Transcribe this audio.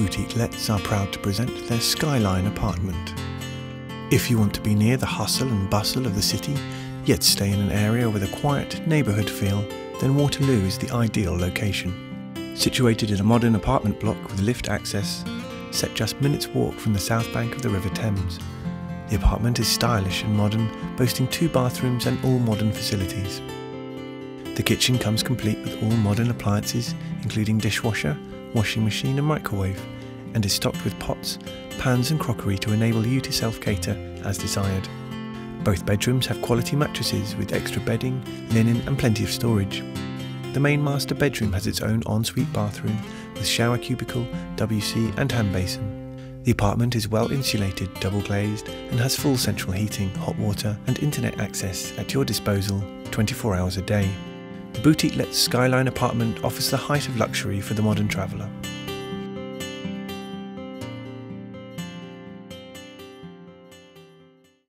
Boutique Lets are proud to present their Skyline apartment. If you want to be near the hustle and bustle of the city, yet stay in an area with a quiet neighbourhood feel, then Waterloo is the ideal location. Situated in a modern apartment block with lift access, set just minutes walk from the south bank of the River Thames. The apartment is stylish and modern, boasting two bathrooms and all modern facilities. The kitchen comes complete with all modern appliances, including dishwasher, washing machine, and microwave, and is stocked with pots, pans, and crockery to enable you to self cater as desired. Both bedrooms have quality mattresses with extra bedding, linen, and plenty of storage. The main master bedroom has its own ensuite bathroom with shower cubicle, WC, and hand basin. The apartment is well insulated, double glazed, and has full central heating, hot water, and internet access at your disposal 24 hours a day. The boutique let Skyline apartment offers the height of luxury for the modern traveller.